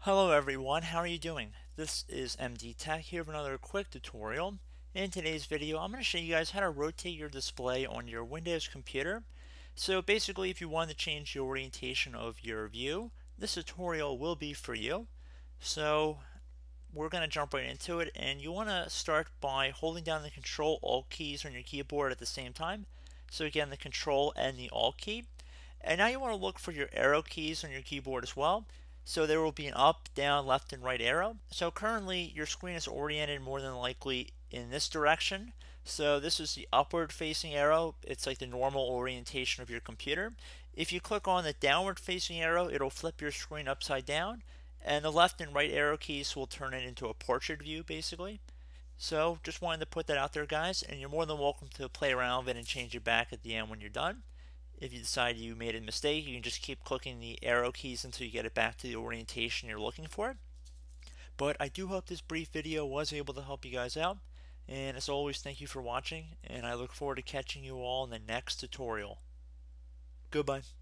Hello everyone, how are you doing? This is MD Tech here with another quick tutorial. In today's video, I'm going to show you guys how to rotate your display on your Windows computer. So basically, if you want to change the orientation of your view, this tutorial will be for you. So we're going to jump right into it, and you want to start by holding down the Control Alt keys on your keyboard at the same time. So again, the Control and the Alt key. And now you want to look for your arrow keys on your keyboard as well. So there will be an up, down, left, and right arrow. So currently your screen is oriented more than likely in this direction. So this is the upward facing arrow. It's like the normal orientation of your computer. If you click on the downward facing arrow, it'll flip your screen upside down. And the left and right arrow keys will turn it into a portrait view basically. So just wanted to put that out there guys and you're more than welcome to play around with it and change it back at the end when you're done. If you decide you made a mistake, you can just keep clicking the arrow keys until you get it back to the orientation you're looking for. But I do hope this brief video was able to help you guys out. And as always, thank you for watching, and I look forward to catching you all in the next tutorial. Goodbye.